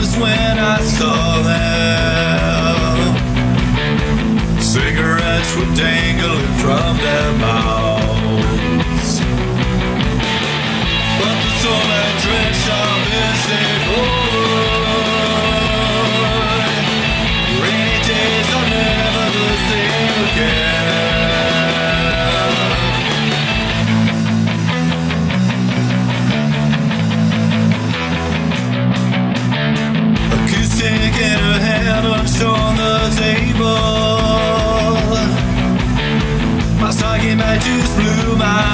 I saw them. Cigarettes were dangling from their mouths. In her hunched on the table. My soggy matches blew my.